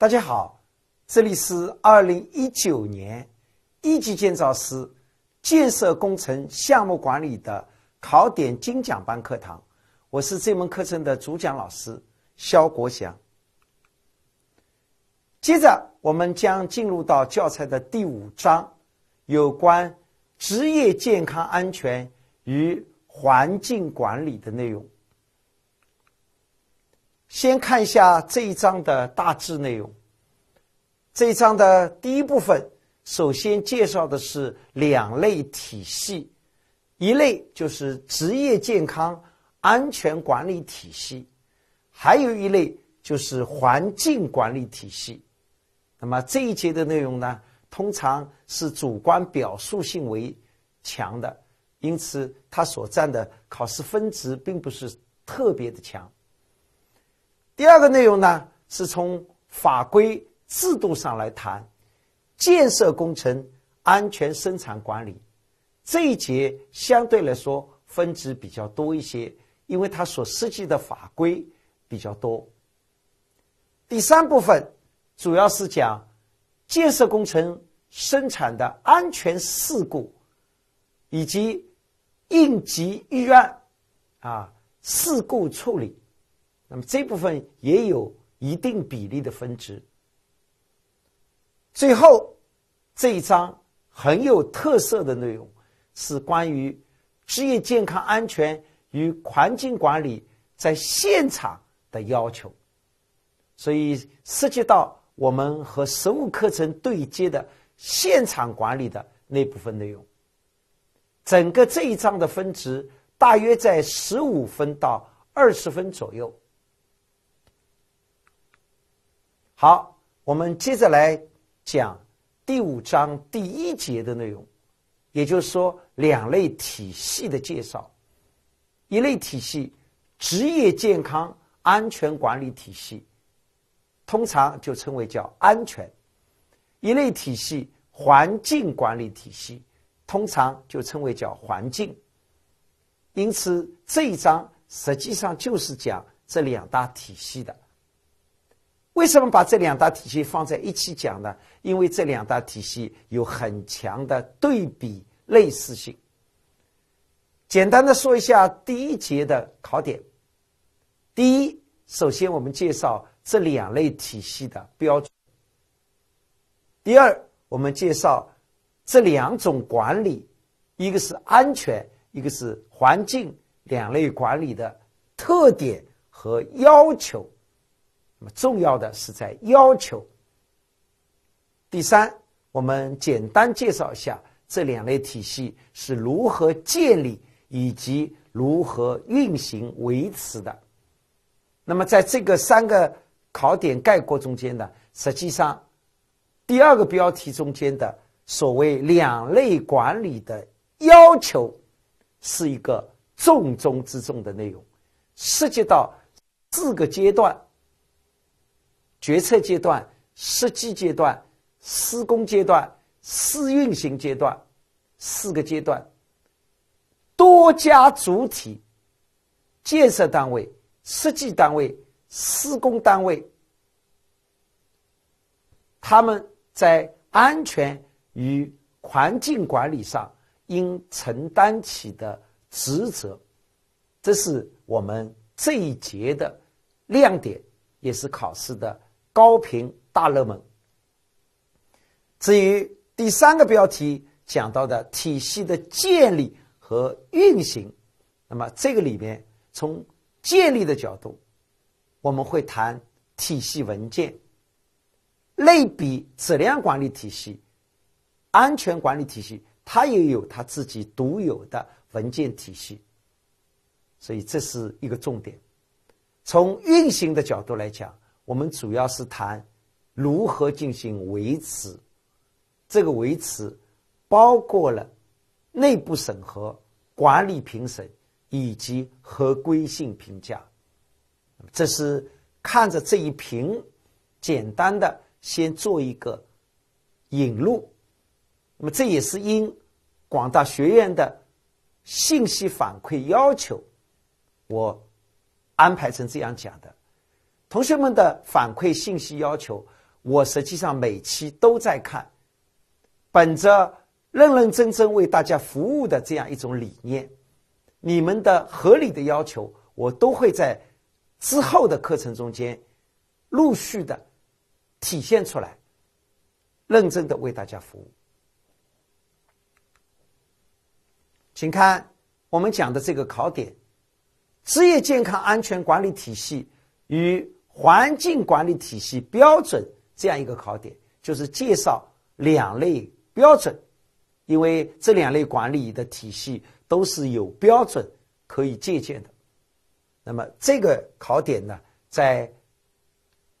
大家好，这里是二零一九年一级建造师建设工程项目管理的考点精讲班课堂，我是这门课程的主讲老师肖国祥。接着，我们将进入到教材的第五章，有关职业健康安全与环境管理的内容。先看一下这一章的大致内容。这一章的第一部分，首先介绍的是两类体系，一类就是职业健康安全管理体系，还有一类就是环境管理体系。那么这一节的内容呢，通常是主观表述性为强的，因此它所占的考试分值并不是特别的强。第二个内容呢，是从法规制度上来谈建设工程安全生产管理这一节相对来说分值比较多一些，因为它所涉及的法规比较多。第三部分主要是讲建设工程生产的安全事故以及应急预案啊事故处理。那么这部分也有一定比例的分值。最后这一章很有特色的内容是关于职业健康安全与环境管理在现场的要求，所以涉及到我们和实务课程对接的现场管理的那部分内容。整个这一章的分值大约在十五分到二十分左右。好，我们接着来讲第五章第一节的内容，也就是说两类体系的介绍。一类体系，职业健康安全管理体系，通常就称为叫安全；一类体系，环境管理体系，通常就称为叫环境。因此，这一章实际上就是讲这两大体系的。为什么把这两大体系放在一起讲呢？因为这两大体系有很强的对比类似性。简单的说一下第一节的考点。第一，首先我们介绍这两类体系的标准。第二，我们介绍这两种管理，一个是安全，一个是环境两类管理的特点和要求。那么重要的是在要求。第三，我们简单介绍一下这两类体系是如何建立以及如何运行维持的。那么在这个三个考点概括中间呢，实际上第二个标题中间的所谓两类管理的要求，是一个重中之重的内容，涉及到四个阶段。决策阶段、设计阶段、施工阶段、试运行阶段，四个阶段，多家主体、建设单位、设计单位、施工单位，他们在安全与环境管理上应承担起的职责，这是我们这一节的亮点，也是考试的。高频大热门。至于第三个标题讲到的体系的建立和运行，那么这个里面从建立的角度，我们会谈体系文件，类比质量管理体系、安全管理体系，它也有它自己独有的文件体系，所以这是一个重点。从运行的角度来讲。我们主要是谈如何进行维持，这个维持包括了内部审核、管理评审以及合规性评价。这是看着这一屏，简单的先做一个引入。那么这也是因广大学院的信息反馈要求，我安排成这样讲的。同学们的反馈信息要求，我实际上每期都在看，本着认认真真为大家服务的这样一种理念，你们的合理的要求，我都会在之后的课程中间陆续的体现出来，认真的为大家服务。请看我们讲的这个考点：职业健康安全管理体系与环境管理体系标准。这样一个考点，就是介绍两类标准，因为这两类管理的体系都是有标准可以借鉴的。那么这个考点呢，在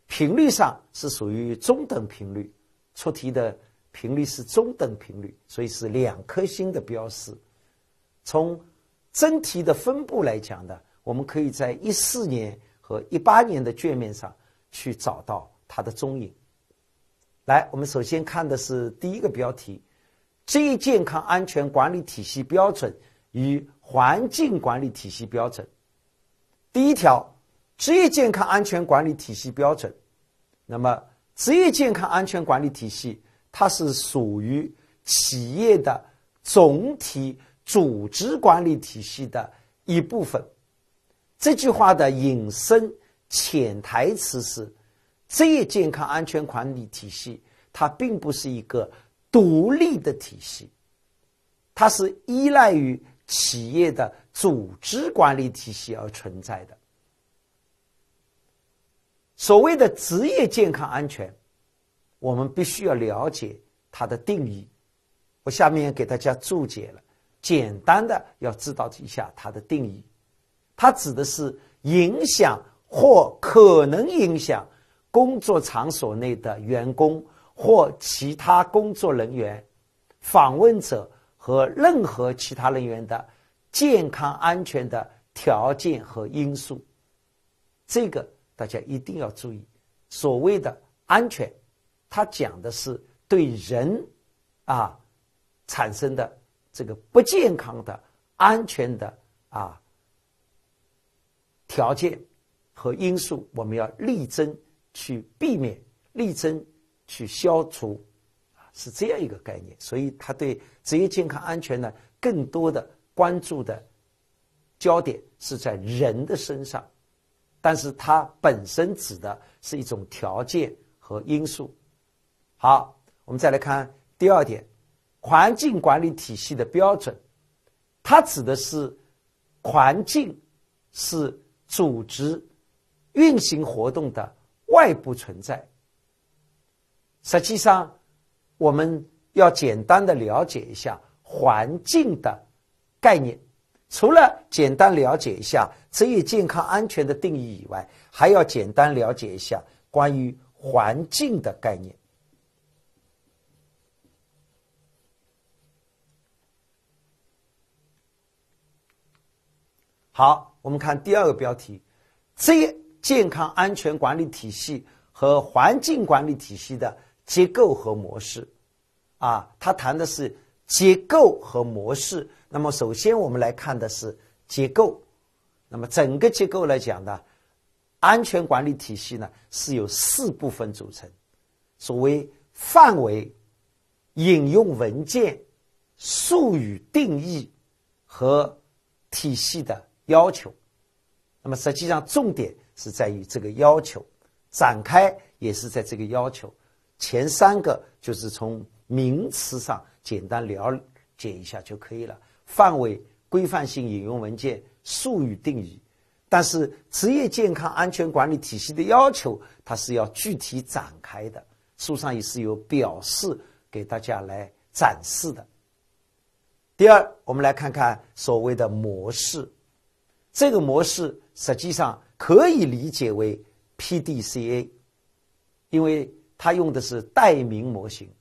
频率上是属于中等频率，出题的频率是中等频率，所以是两颗星的标识。从真题的分布来讲呢，我们可以在一四年和一八年的卷面上去找到它的踪影。来，我们首先看的是第一个标题：职业健康安全管理体系标准与环境管理体系标准。第一条，职业健康安全管理体系标准。那么，职业健康安全管理体系它是属于企业的总体组织管理体系的一部分。这句话的引申潜台词是。职业健康安全管理体系，它并不是一个独立的体系，它是依赖于企业的组织管理体系而存在的。所谓的职业健康安全，我们必须要了解它的定义。我下面给大家注解了，简单的要知道一下它的定义。它指的是影响或可能影响。工作场所内的员工或其他工作人员、访问者和任何其他人员的健康安全的条件和因素，这个大家一定要注意。所谓的安全，它讲的是对人啊产生的这个不健康的安全的啊条件和因素，我们要力争。去避免、力争去消除，啊，是这样一个概念。所以，他对职业健康安全呢，更多的关注的焦点是在人的身上，但是它本身指的是一种条件和因素。好，我们再来看第二点，环境管理体系的标准，它指的是环境是组织运行活动的。外部存在，实际上，我们要简单的了解一下环境的概念。除了简单了解一下职业健康安全的定义以外，还要简单了解一下关于环境的概念。好，我们看第二个标题：职业。健康安全管理体系和环境管理体系的结构和模式，啊，他谈的是结构和模式。那么，首先我们来看的是结构。那么，整个结构来讲呢，安全管理体系呢是由四部分组成。所谓范围、引用文件、术语定义和体系的要求。那么，实际上重点。是在于这个要求展开，也是在这个要求。前三个就是从名词上简单了解一下就可以了。范围、规范性引用文件、术语定义。但是职业健康安全管理体系的要求，它是要具体展开的。书上也是有表示给大家来展示的。第二，我们来看看所谓的模式。这个模式实际上。可以理解为 PDCA，因为它用的是代名模型，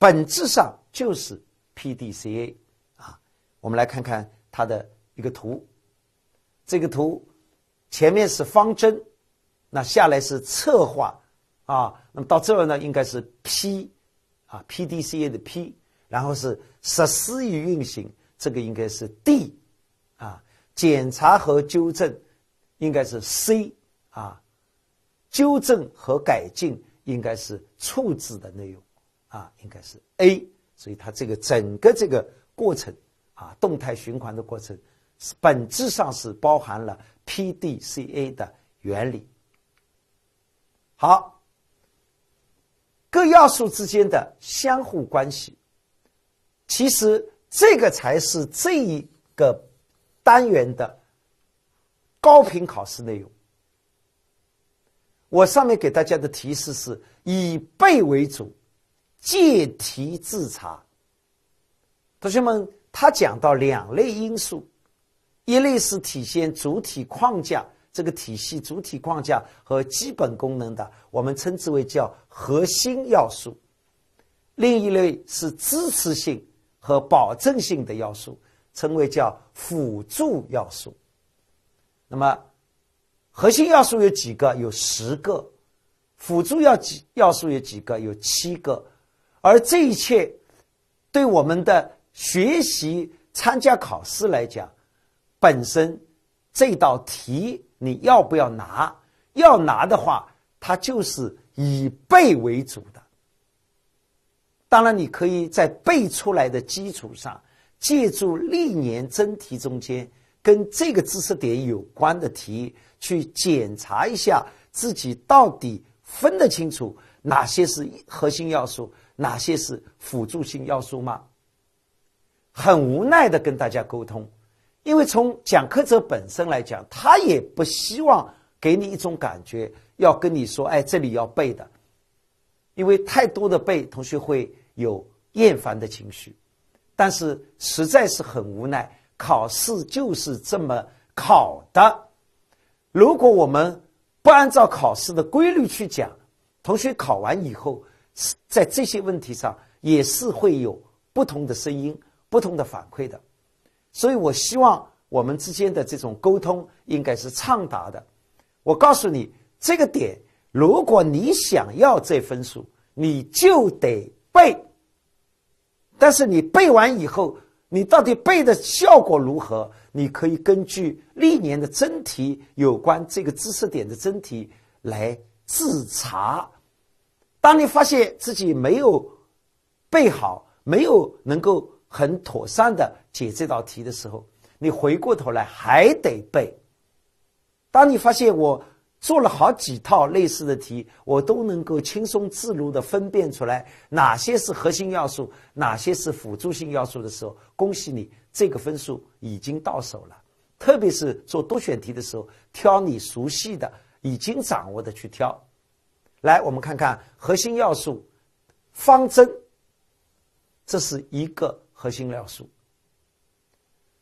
本质上就是 PDCA 啊。我们来看看它的一个图，这个图前面是方针，那下来是策划啊，那么到这儿呢应该是 P 啊 PDCA 的 P，然后是实施与运行，这个应该是 D，检查和纠正。应该是 C 啊，纠正和改进应该是处置的内容啊，应该是 A。所以它这个整个这个过程啊，动态循环的过程，本质上是包含了 PDCA 的原理。好，各要素之间的相互关系，其实这个才是这一个单元的高频考试内容。我上面给大家的提示是以背为主。借题自查，同学们，他讲到两类因素，一类是体现主体框架这个体系主体框架和基本功能的，我们称之为叫核心要素；另一类是支持性和保证性的要素，称为叫辅助要素。那么，核心要素有几个？有十个；辅助要几要素有几个？有七个。而这一切，对我们的学习、参加考试来讲，本身这道题你要不要拿？要拿的话，它就是以背为主的。当然，你可以在背出来的基础上，借助历年真题中间跟这个知识点有关的题，去检查一下自己到底分得清楚哪些是核心要素。哪些是辅助性要素吗？很无奈的跟大家沟通，因为从讲课者本身来讲，他也不希望给你一种感觉，要跟你说：“哎，这里要背的。”因为太多的背，同学会有厌烦的情绪。但是实在是很无奈，考试就是这么考的。如果我们不按照考试的规律去讲，同学考完以后。在这些问题上也是会有不同的声音、不同的反馈的，所以我希望我们之间的这种沟通应该是畅达的。我告诉你，这个点，如果你想要这分数，你就得背。但是你背完以后，你到底背的效果如何？你可以根据历年的真题有关这个知识点的真题来自查。当你发现自己没有背好，没有能够很妥善的解这道题的时候，你回过头来还得背。当你发现我做了好几套类似的题，我都能够轻松自如的分辨出来哪些是核心要素，哪些是辅助性要素的时候，恭喜你，这个分数已经到手了。特别是做多选题的时候，挑你熟悉的、已经掌握的去挑。来，我们看看核心要素，方针，这是一个核心要素。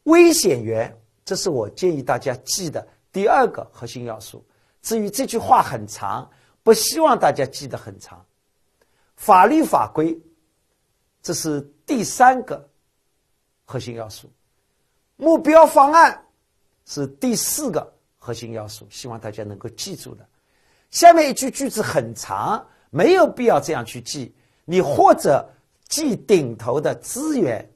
危险源，这是我建议大家记的第二个核心要素。至于这句话很长，不希望大家记得很长。法律法规，这是第三个核心要素。目标方案是第四个核心要素，希望大家能够记住的。下面一句句子很长，没有必要这样去记。你或者记顶头的资源，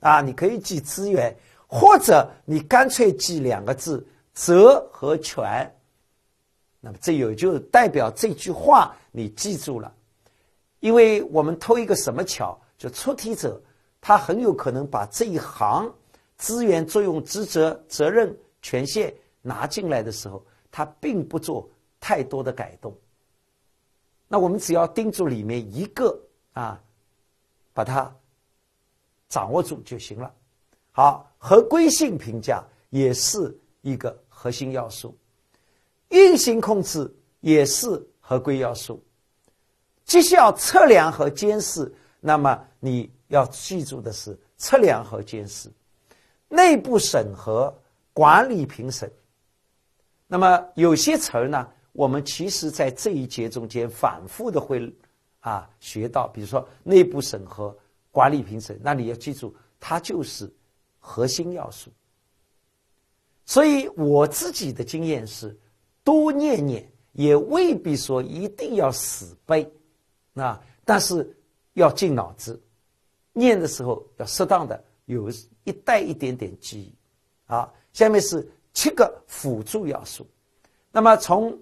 啊，你可以记资源，或者你干脆记两个字“责”和“权”。那么这也就代表这句话你记住了，因为我们偷一个什么巧，就出题者他很有可能把这一行资源、作用、职责、责任、权限拿进来的时候，他并不做。太多的改动，那我们只要盯住里面一个啊，把它掌握住就行了。好，合规性评价也是一个核心要素，运行控制也是合规要素，绩效测量和监视，那么你要记住的是测量和监视，内部审核、管理评审。那么有些词儿呢？我们其实，在这一节中间反复的会啊学到，比如说内部审核、管理评审，那你要记住，它就是核心要素。所以我自己的经验是，多念念也未必说一定要死背，啊，但是要进脑子，念的时候要适当的有一带一点点记忆。好，下面是七个辅助要素，那么从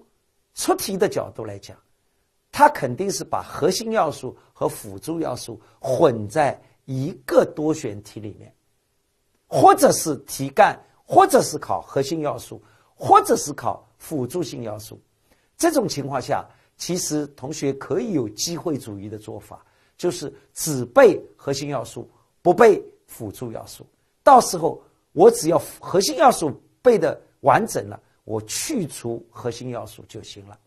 出题的角度来讲，它肯定是把核心要素和辅助要素混在一个多选题里面，或者是题干，或者是考核心要素，或者是考辅助性要素。这种情况下，其实同学可以有机会主义的做法，就是只背核心要素，不背辅助要素。到时候我只要核心要素背的完整了，我去除核心要素就行了。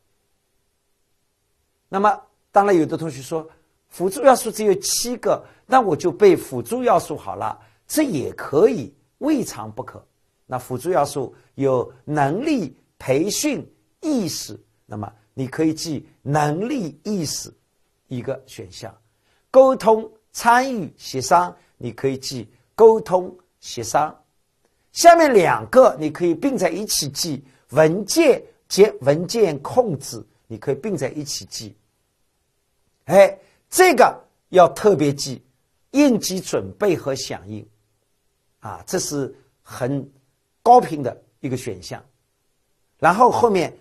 那么，当然有的同学说，辅助要素只有七个，那我就背辅助要素好了，这也可以，未尝不可。那辅助要素有能力、培训、意识，那么你可以记能力、意识一个选项；沟通、参与、协商，你可以记沟通、协商。下面两个你可以并在一起记文件及文件控制，你可以并在一起记。哎，这个要特别记，应急准备和响应，啊，这是很高频的一个选项。然后后面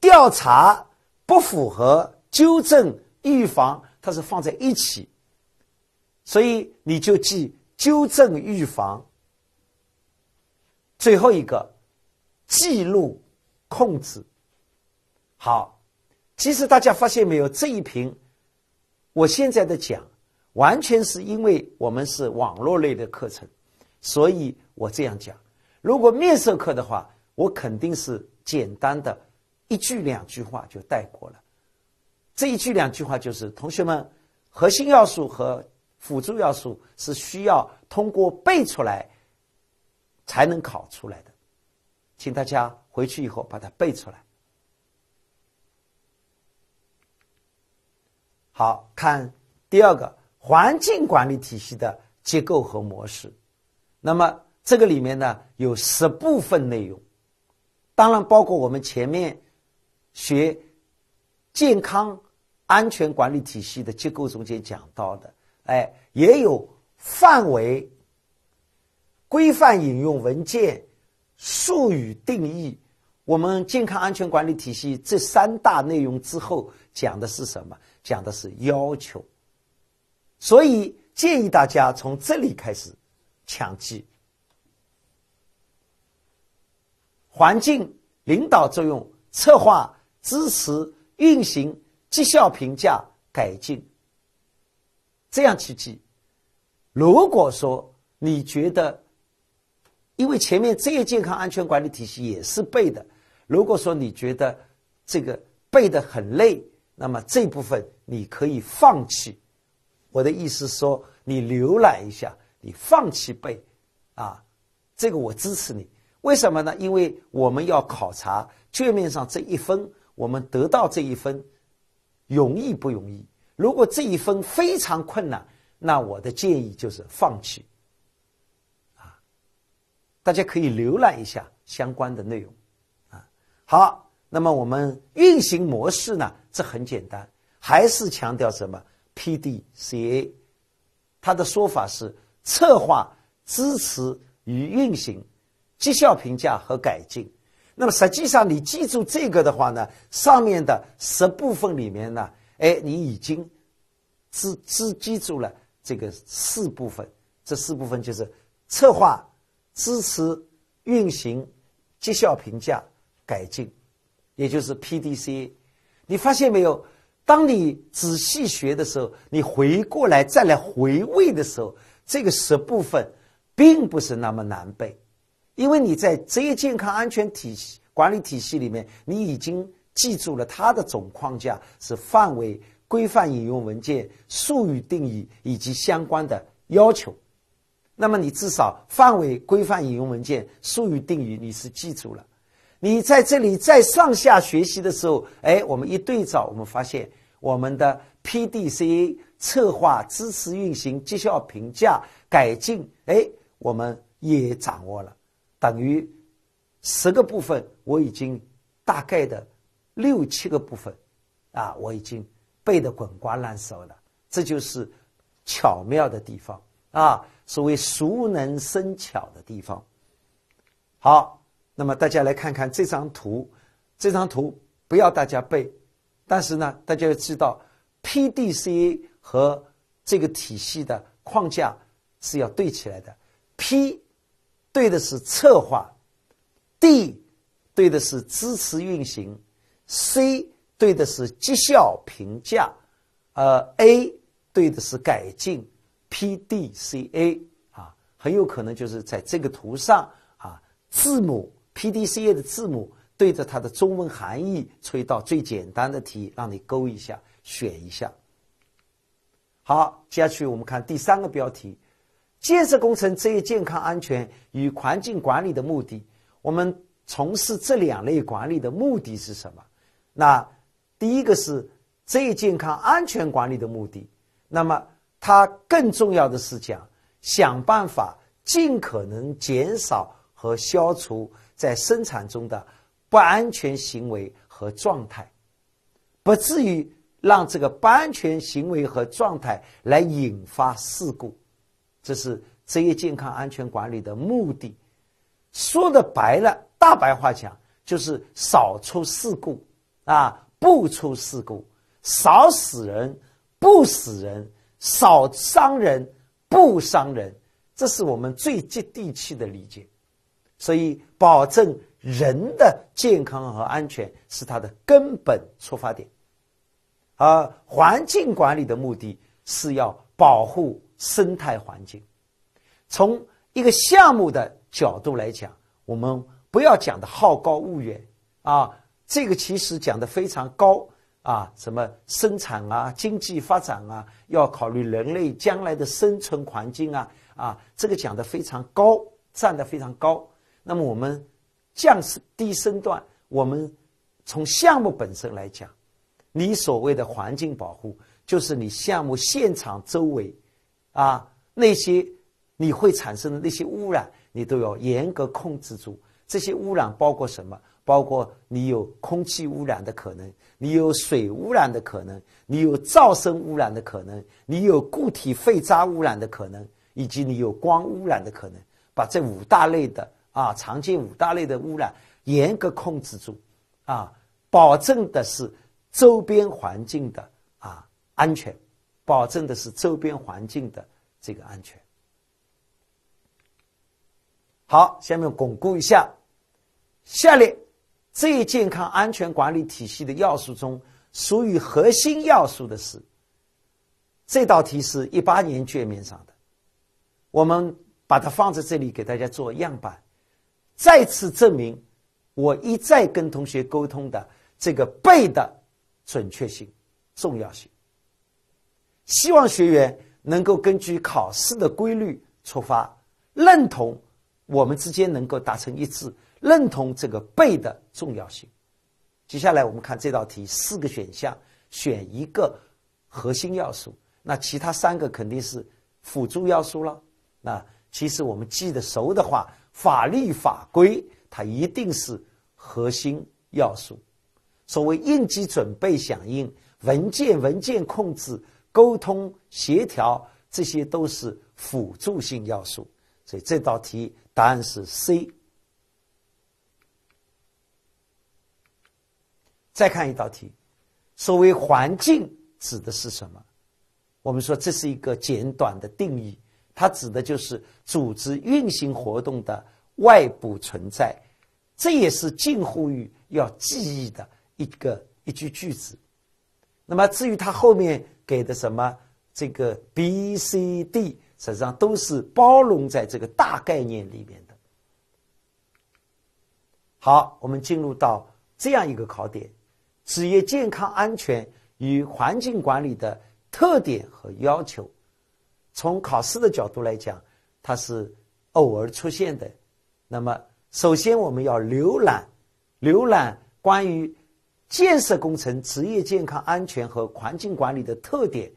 调查不符合纠正预防，它是放在一起，所以你就记纠正预防。最后一个记录控制。好，其实大家发现没有，这一瓶。我现在的讲，完全是因为我们是网络类的课程，所以我这样讲。如果面授课的话，我肯定是简单的一句两句话就带过了。这一句两句话就是：同学们，核心要素和辅助要素是需要通过背出来才能考出来的，请大家回去以后把它背出来。好看第二个环境管理体系的结构和模式，那么这个里面呢有十部分内容，当然包括我们前面学健康安全管理体系的结构中间讲到的，哎，也有范围、规范引用文件、术语定义。我们健康安全管理体系这三大内容之后讲的是什么？讲的是要求，所以建议大家从这里开始强记。环境领导作用、策划、支持、运行、绩效评价、改进，这样去记。如果说你觉得，因为前面这些健康安全管理体系也是背的，如果说你觉得这个背的很累，那么这部分你可以放弃，我的意思说，你浏览一下，你放弃背，啊，这个我支持你。为什么呢？因为我们要考察卷面上这一分，我们得到这一分容易不容易？如果这一分非常困难，那我的建议就是放弃。啊，大家可以浏览一下相关的内容，啊，好。那么我们运行模式呢？这很简单，还是强调什么？P D C A，它的说法是策划、支持与运行、绩效评价和改进。那么实际上你记住这个的话呢，上面的十部分里面呢，哎，你已经只只记住了这个四部分。这四部分就是策划、支持、运行、绩效评价、改进。也就是 P D C，你发现没有？当你仔细学的时候，你回过来再来回味的时候，这个十部分并不是那么难背，因为你在职业健康安全体系管理体系里面，你已经记住了它的总框架是范围、规范引用文件、术语定义以及相关的要求。那么你至少范围、规范引用文件、术语定义你是记住了。你在这里在上下学习的时候，哎，我们一对照，我们发现我们的 P D C A 策划、支持、运行、绩效评价、改进，哎，我们也掌握了，等于十个部分，我已经大概的六七个部分，啊，我已经背得滚瓜烂熟了。这就是巧妙的地方啊，所谓熟能生巧的地方。好。那么大家来看看这张图，这张图不要大家背，但是呢，大家要知道，PDCA 和这个体系的框架是要对起来的。P 对的是策划，D 对的是支持运行，C 对的是绩效评价，呃，A 对的是改进。PDCA 啊，很有可能就是在这个图上啊，字母 PDCA 的字母对着它的中文含义出一道最简单的题，让你勾一下，选一下。好，接下去我们看第三个标题。建设工程职业健康安全与环境管理的目的，我们从事这两类管理的目的是什么？那第一个是职业健康安全管理的目的，那么它更重要的是讲想办法尽可能减少和消除在生产中的不安全行为和状态，不至于让这个不安全行为和状态来引发事故。这是职业健康安全管理的目的，说的白了，大白话讲就是少出事故啊，不出事故，少死人，不死人，少伤人，不伤人，这是我们最接地气的理解。所以，保证人的健康和安全是它的根本出发点，而环境管理的目的是要保护。生态环境，从一个项目的角度来讲，我们不要讲的好高骛远啊。这个其实讲的非常高啊，什么生产啊、经济发展啊，要考虑人类将来的生存环境啊啊，这个讲的非常高，站得非常高。那么我们降低身段，我们从项目本身来讲，你所谓的环境保护，就是你项目现场周围。啊，那些你会产生的那些污染，你都要严格控制住。这些污染包括什么？包括你有空气污染的可能，你有水污染的可能，你有噪声污染的可能，你有固体废渣污染的可能，以及你有光污染的可能。把这五大类的啊，常见五大类的污染严格控制住，啊，保证的是周边环境的啊安全。保证的是周边环境的这个安全。好，下面巩固一下，下列这一健康安全管理体系的要素中，属于核心要素的是。这道题是一八年卷面上的，我们把它放在这里给大家做样板，再次证明我一再跟同学沟通的这个背的准确性、重要性。希望学员能够根据考试的规律出发，认同我们之间能够达成一致，认同这个背的重要性。接下来我们看这道题，四个选项选一个核心要素，那其他三个肯定是辅助要素了。那其实我们记得熟的话，法律法规它一定是核心要素。所谓应急准备响应、文件文件控制。沟通协调，这些都是辅助性要素，所以这道题答案是 C。再看一道题，所谓环境指的是什么？我们说这是一个简短的定义，它指的就是组织运行活动的外部存在，这也是近乎于要记忆的一个一句句子。那么至于它后面。给的什么？这个 B、C、D 实际上都是包容在这个大概念里面的。好，我们进入到这样一个考点：职业健康安全与环境管理的特点和要求。从考试的角度来讲，它是偶尔出现的。那么，首先我们要浏览浏览关于。建设工程职业健康安全和环境管理的特点，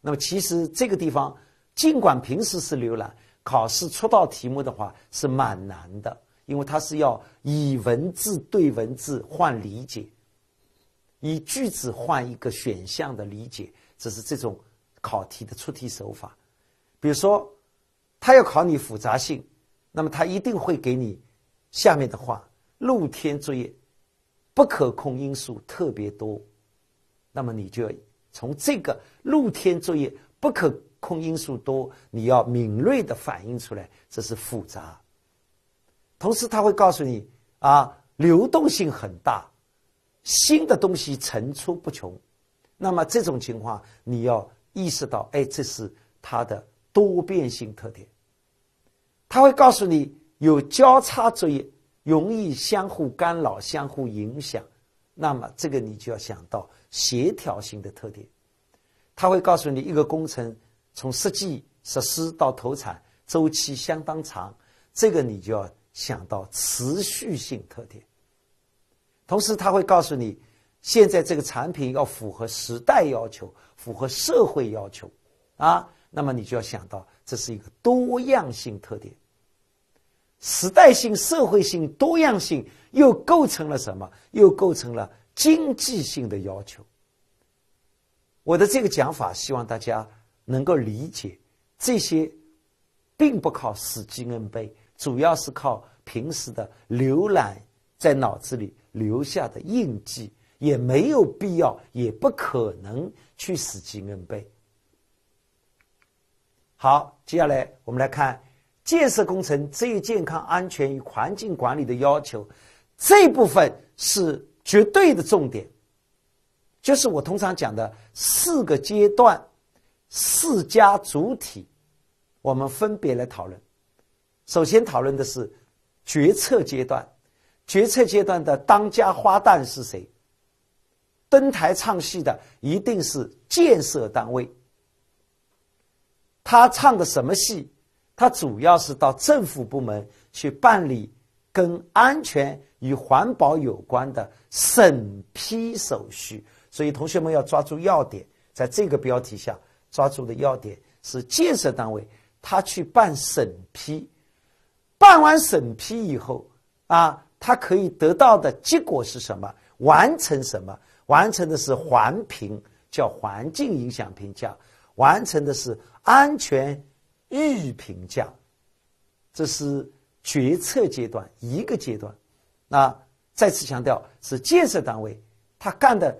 那么其实这个地方尽管平时是浏览，考试出道题目的话是蛮难的，因为它是要以文字对文字换理解，以句子换一个选项的理解，这是这种考题的出题手法。比如说，他要考你复杂性，那么他一定会给你下面的话：露天作业。不可控因素特别多，那么你就要从这个露天作业不可控因素多，你要敏锐的反映出来，这是复杂。同时，他会告诉你啊，流动性很大，新的东西层出不穷。那么这种情况，你要意识到，哎，这是它的多变性特点。他会告诉你，有交叉作业，容易相互干扰、相互影响。那么这个你就要想到协调性的特点。他会告诉你，一个工程从设计实施到投产周期相当长，这个你就要想到持续性特点。同时，他会告诉你。现在这个产品要符合时代要求，符合社会要求，啊，那么你就要想到这是一个多样性特点。时代性、社会性、多样性又构成了什么？又构成了经济性的要求。我的这个讲法，希望大家能够理解，这些并不靠死记硬背，主要是靠平时的浏览，在脑子里留下的印记。也没有必要，也不可能去死记硬背。好，接下来我们来看建设工程职业健康安全与环境管理的要求，这部分是绝对的重点，就是我通常讲的四个阶段、四家主体，我们分别来讨论。首先讨论的是决策阶段，决策阶段的当家花旦是谁？登台唱戏的一定是建设单位。他唱的什么戏？它主要是到政府部门去办理跟安全与环保有关的审批手续。所以同学们要抓住要点，在这个标题下抓住的要点是建设单位，他去办审批，办完审批以后啊，他可以得到的结果是什么？完成什么？完成的是环评，叫环境影响评价；完成的是安全预评价。这是决策阶段一个阶段。那再次强调，是建设单位他干的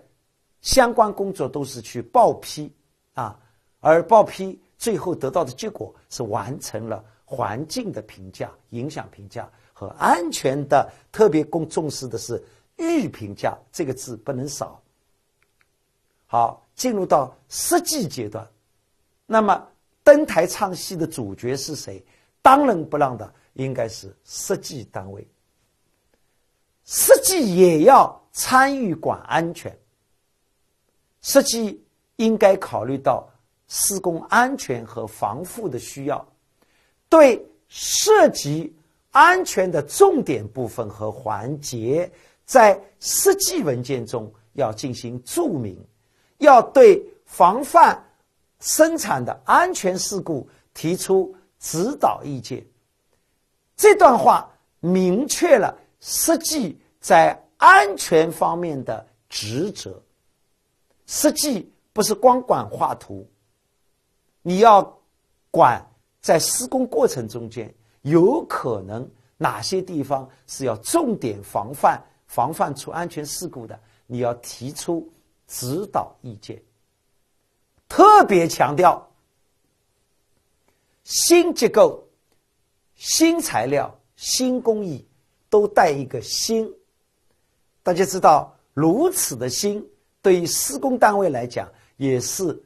相关工作都是去报批啊，而报批最后得到的结果是完成了环境的评价、影响评价和安全的。特别公重视的是。预评价这个字不能少。好，进入到设计阶段，那么登台唱戏的主角是谁？当仁不让的应该是设计单位。设计也要参与管安全，设计应该考虑到施工安全和防护的需要，对涉及安全的重点部分和环节。在设计文件中要进行注明，要对防范生产的安全事故提出指导意见。这段话明确了设计在安全方面的职责。设计不是光管画图，你要管在施工过程中间有可能哪些地方是要重点防范。防范出安全事故的，你要提出指导意见。特别强调，新结构、新材料、新工艺都带一个“新”。大家知道，如此的“新”对于施工单位来讲也是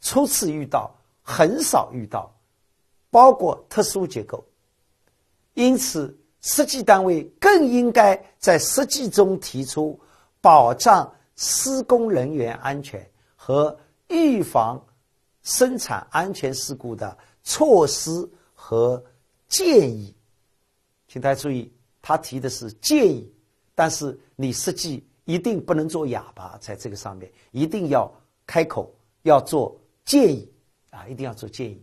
初次遇到，很少遇到，包括特殊结构，因此。设计单位更应该在设计中提出保障施工人员安全和预防生产安全事故的措施和建议。请大家注意，他提的是建议，但是你设计一定不能做哑巴，在这个上面一定要开口，要做建议啊，一定要做建议，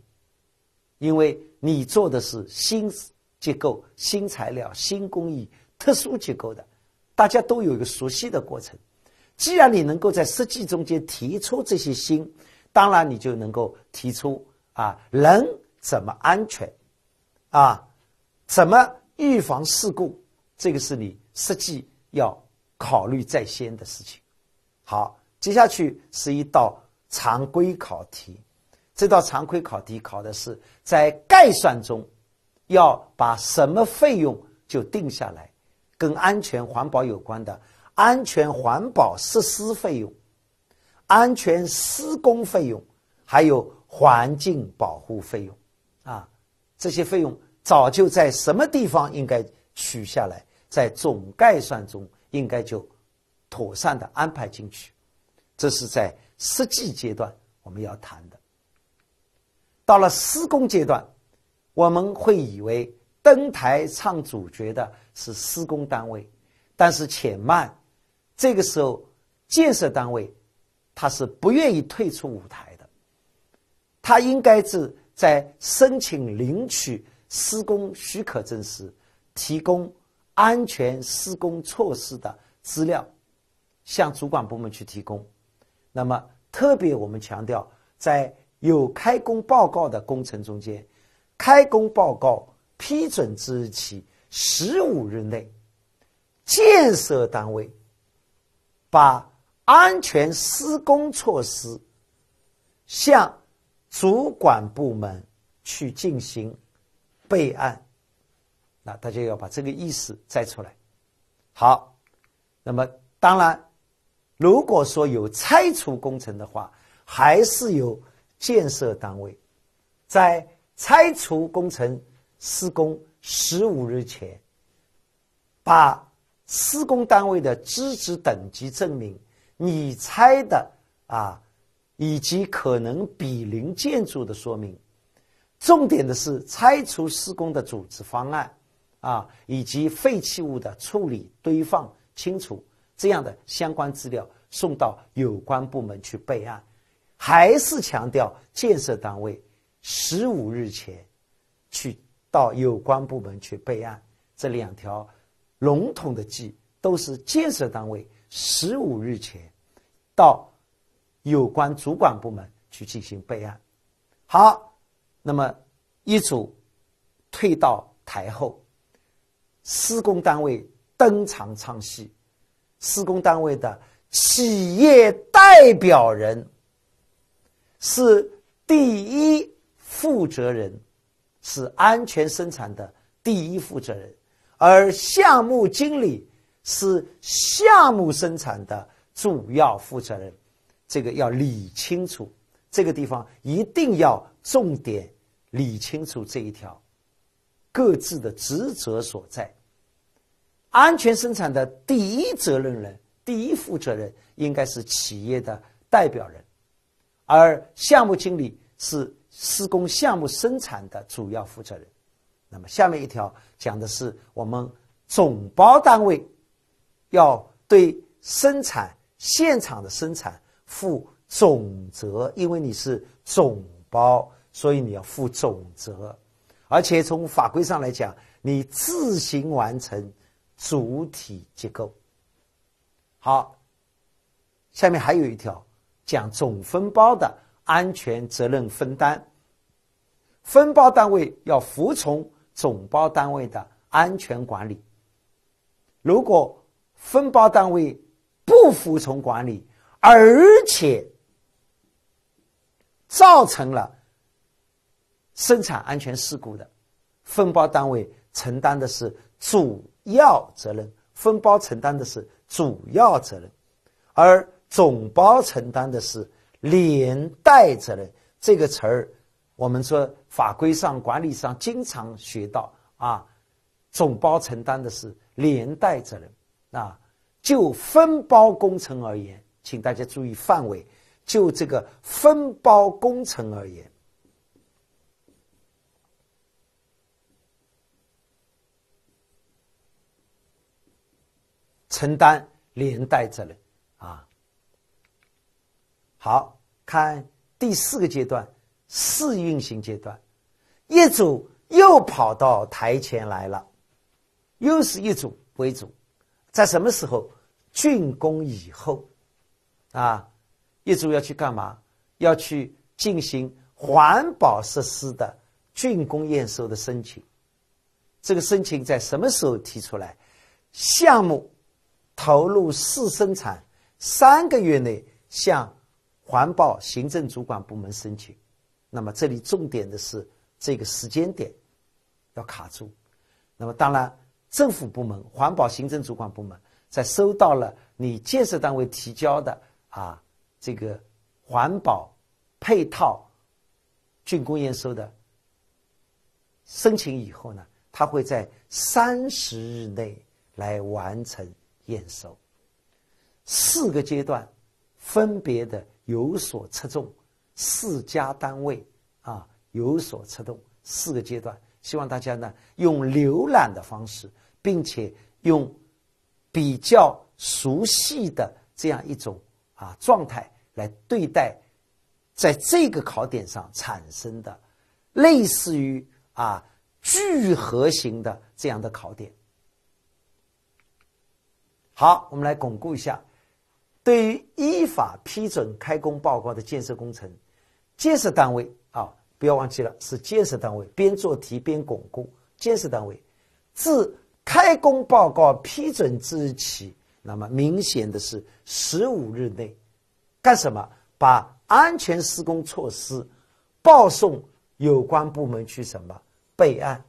因为你做的是新。结构、新材料、新工艺、特殊结构的，大家都有一个熟悉的过程。既然你能够在设计中间提出这些新，当然你就能够提出啊，人怎么安全，啊，怎么预防事故，这个是你设计要考虑在先的事情。好，接下去是一道常规考题，这道常规考题考的是在概算中要把什么费用就定下来，跟安全环保有关的安全环保设施费用、安全施工费用，还有环境保护费用，啊，这些费用早就在什么地方应该取下来，在总概算中应该就妥善的安排进去。这是在实际阶段我们要谈的。到了施工阶段，我们会以为登台唱主角的是施工单位，但是且慢，这个时候建设单位他是不愿意退出舞台的，他应该是在申请领取施工许可证时，提供安全施工措施的资料，向主管部门去提供。那么，特别我们强调，在有开工报告的工程中间，开工报告批准之日起十五日内，建设单位把安全施工措施向主管部门去进行备案。那大家要把这个意思摘出来。好，那么当然。如果说有拆除工程的话，还是由建设单位在拆除工程施工十五日前，把施工单位的资质等级证明、你拆的啊，以及可能比邻建筑的说明，重点的是拆除施工的组织方案啊，以及废弃物的处理、堆放、清除。这样的相关资料送到有关部门去备案，还是强调建设单位十五日前去到有关部门去备案。这两条笼统的记都是建设单位十五日前到有关主管部门去进行备案。好，那么一组退到台后，施工单位登场唱戏。施工单位的企业代表人是第一负责人，是安全生产的第一负责人，而项目经理是项目生产的主要负责人。这个要理清楚，这个地方一定要重点理清楚这一条各自的职责所在。安全生产的第一责任人、第一负责人应该是企业的代表人，而项目经理是施工项目生产的主要负责人。那么下面一条讲的是我们总包单位要对生产现场的生产负总责，因为你是总包，所以你要负总责。而且从法规上来讲，你自行完成。主体结构。好，下面还有一条讲总分包的安全责任分担。分包单位要服从总包单位的安全管理。如果分包单位不服从管理，而且造成了生产安全事故的，分包单位承担的是主。要责任分包承担的是主要责任，而总包承担的是连带责任。这个词儿，我们说法规上、管理上经常学到啊。总包承担的是连带责任啊。就分包工程而言，请大家注意范围。就这个分包工程而言。承担连带责任啊！好看第四个阶段试运行阶段，业主又跑到台前来了，又是一组为主，在什么时候竣工以后啊？业主要去干嘛？要去进行环保设施的竣工验收的申请。这个申请在什么时候提出来？项目。投入试生产三个月内向环保行政主管部门申请。那么这里重点的是这个时间点要卡住。那么当然，政府部门环保行政主管部门在收到了你建设单位提交的啊这个环保配套竣工验收的申请以后呢，他会在三十日内来完成验收。四个阶段分别的有所侧重，四家单位啊有所侧重，四个阶段，希望大家呢用浏览的方式，并且用比较熟悉的这样一种啊状态来对待，在这个考点上产生的类似于啊聚合型的这样的考点。好，我们来巩固一下。对于依法批准开工报告的建设工程，建设单位啊，不要忘记了是建设单位，边做题边巩固。建设单位自开工报告批准之日起，那么明显的是十五日内干什么？把安全施工措施报送有关部门去什么备案？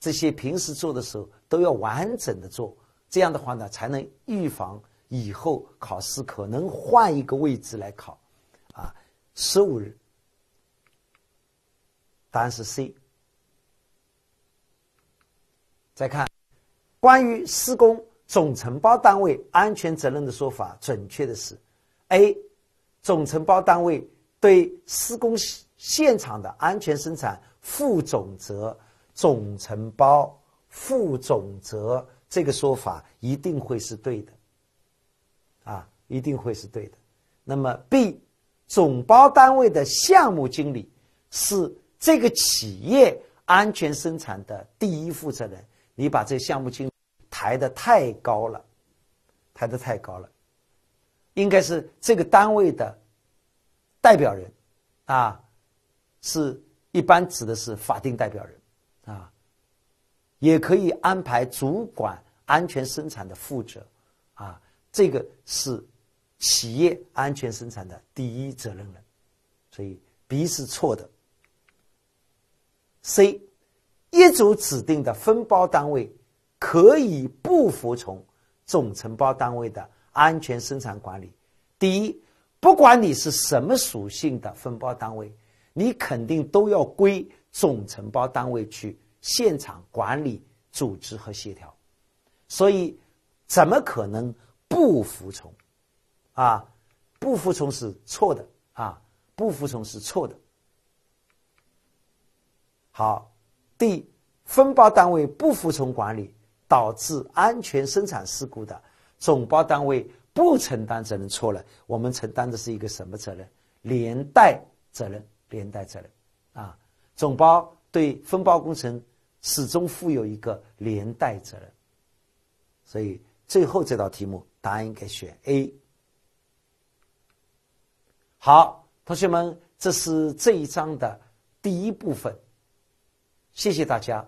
这些平时做的时候都要完整的做，这样的话呢，才能预防。以后考试可能换一个位置来考，啊，十五日，答案是 C。再看，关于施工总承包单位安全责任的说法，准确的是：A，总承包单位对施工现场的安全生产负总责，总承包负总责这个说法一定会是对的。啊，一定会是对的。那么，B，总包单位的项目经理是这个企业安全生产的第一负责人。你把这项目经理抬得太高了，抬得太高了，应该是这个单位的代表人，啊，是一般指的是法定代表人，啊，也可以安排主管安全生产的负责，啊。这个是企业安全生产的第一责任人，所以 B 是错的。C，一组指定的分包单位可以不服从总承包单位的安全生产管理。第一，不管你是什么属性的分包单位，你肯定都要归总承包单位去现场管理、组织和协调。所以，怎么可能？不服从，啊，不服从是错的啊，不服从是错的。好，，D 分包单位不服从管理，导致安全生产事故的，总包单位不承担责任，错了。我们承担的是一个什么责任？连带责任，连带责任啊。总包对分包工程始终负有一个连带责任，所以最后这道题目。答案应该选 A。好，同学们，这是这一章的第一部分。谢谢大家。